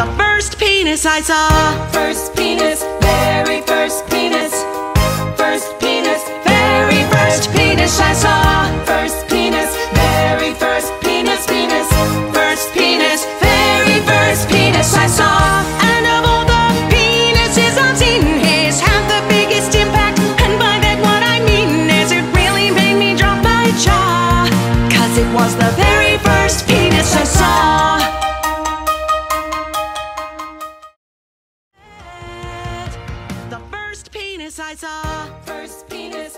The first penis I saw. First penis, very first penis. First penis, very first penis I saw. First penis, very first penis, penis. First penis, Very first penis I saw. and of all the penises I've seen, his had the biggest impact. And by that, what I mean is it really made me drop my jaw. Cause it was the very first penis penis I saw. First penis,